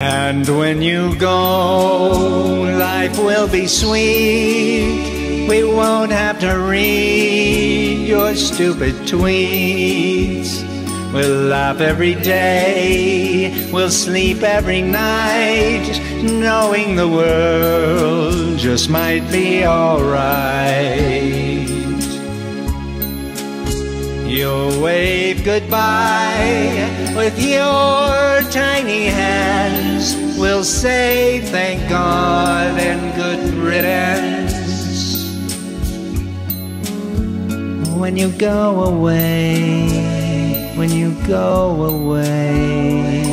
And when you go, life will be sweet. We won't have to read your stupid tweets. We'll laugh every day, we'll sleep every night, knowing the world just might be alright. You'll wave goodbye with your tiny hands. Say thank God and good riddance. When you go away, when you go away.